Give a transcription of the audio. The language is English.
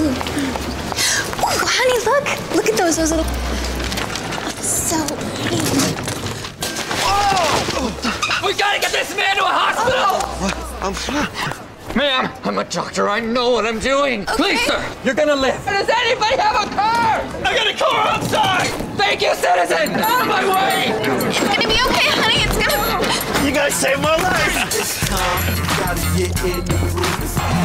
Ooh, honey, look. Look at those. Those little. So oh! pretty. We gotta get this man to a hospital! I'm fine. Ma'am, I'm a doctor. I know what I'm doing. Please, sir, you're gonna live. Does anybody have a car? I got a car outside! Thank you, citizen! Out of my way! It's gonna be okay, honey. It's gonna. You guys saved my life. Gotta get in the room.